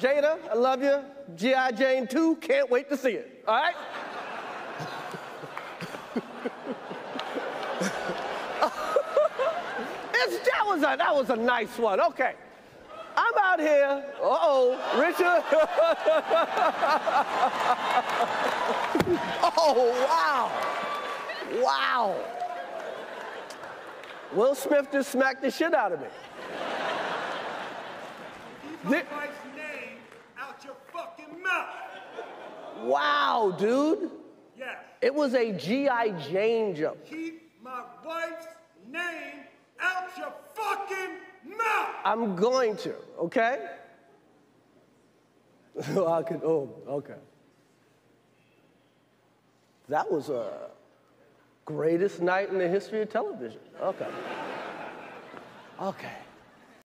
Jada, I love you. G.I. Jane 2, can't wait to see it. All right? That, was a, that was a nice one. Okay. I'm out here. Uh oh, Richard. oh, wow. Wow. Will Smith just smacked the shit out of me. Wife's name out your fucking mouth. Wow, dude. Yes. It was a G.I. Jane jump. Keep my wife's name out your fucking mouth. I'm going to, okay? I could, oh, okay. That was a greatest night in the history of television. Okay. Okay.